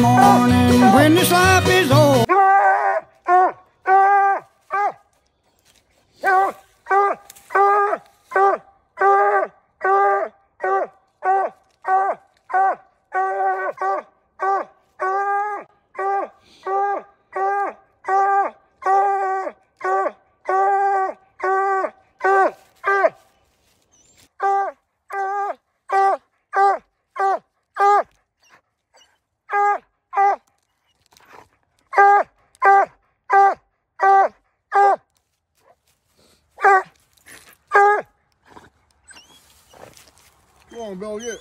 morning when this life is over. Come on, Bill, get.